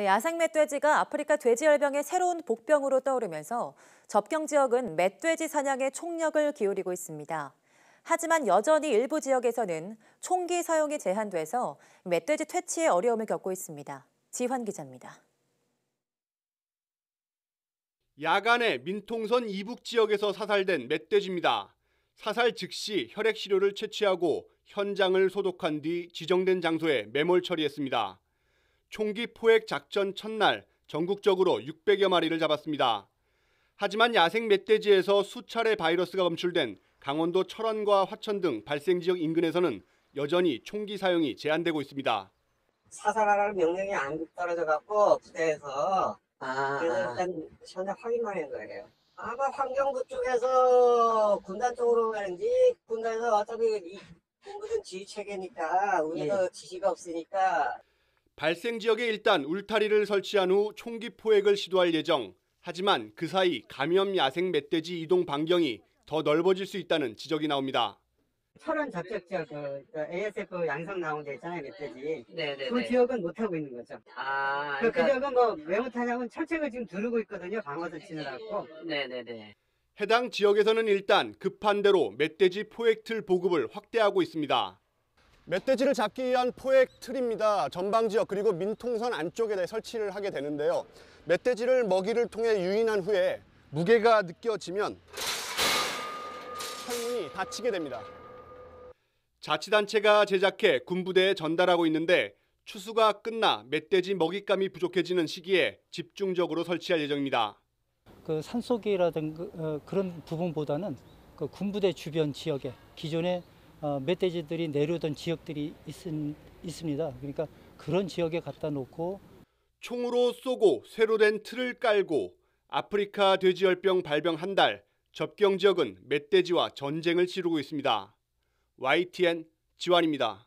네, 야생 멧돼지가 아프리카 돼지열병의 새로운 복병으로 떠오르면서 접경 지역은 멧돼지 사냥에 총력을 기울이고 있습니다. 하지만 여전히 일부 지역에서는 총기 사용이 제한돼서 멧돼지 퇴치에 어려움을 겪고 있습니다. 지환 기자입니다. 야간에 민통선 이북 지역에서 사살된 멧돼지입니다. 사살 즉시 혈액 시료를 채취하고 현장을 소독한 뒤 지정된 장소에 매몰 처리했습니다. 총기 포획 작전 첫날 전국적으로 600여 마리를 잡았습니다. 하지만 야생 멧돼지에서 수차례 바이러스가 검출된 강원도 철원과 화천 등 발생 지역 인근에서는 여전히 총기 사용이 제한되고 있습니다. 사살하라는 명령이 안 떨어져 갖고 부대에서 아, 그래서 아. 일단 현장 확인만 한 거예요. 아마 환경부 쪽에서 군단 쪽으로 가는지 군단에서 어차피 이 군부는 지휘 체계니까 우리가 지시가 없으니까 발생 지역에 일단 울타리를 설치한 후 총기 포획을 시도할 예정. 하지만 그 사이 감염 야생 멧돼지 이동 반경이 더 넓어질 수 있다는 지적이 나옵니다. 철원 저쪽 지역 그, 그 ASF 양성 나온 데 있잖아요 멧돼지 그 네네네. 지역은 못 하고 있는 거죠. 아, 그, 그 그러니까, 지역은 뭐왜 못하냐면 철책을 지금 두르고 있거든요 방어선 치느라고. 네네네. 해당 지역에서는 일단 급한 대로 멧돼지 포획 틀 보급을 확대하고 있습니다. 멧돼지를 잡기 위한 포획 틀입니다. 전방 지역 그리고 민통선 안쪽에 설치를 하게 되는데요. 멧돼지를 먹이를 통해 유인한 후에 무게가 느껴지면 창문이 닫히게 됩니다. 자치단체가 제작해 군부대에 전달하고 있는데 추수가 끝나 멧돼지 먹잇감이 부족해지는 시기에 집중적으로 설치할 예정입니다. 그 산속이라든가 어, 그런 부분보다는 그 군부대 주변 지역에 기존에 어, 멧돼지들이 내려오던 지역들이 있, 있습니다. 그러니까 그런 지역에 갖다 놓고 총으로 쏘고 쇠로 된 틀을 깔고 아프리카 돼지열병 발병 한 달 접경 지역은 멧돼지와 전쟁을 치르고 있습니다. YTN 지환입니다.